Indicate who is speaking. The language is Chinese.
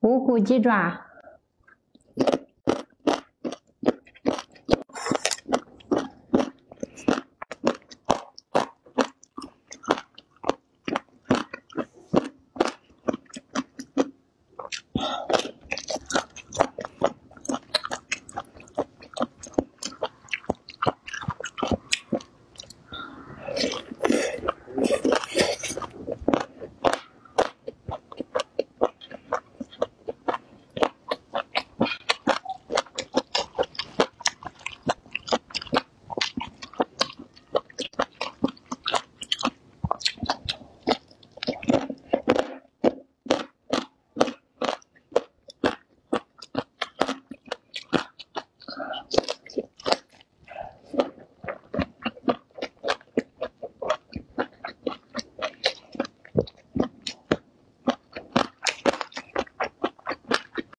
Speaker 1: 无骨鸡爪。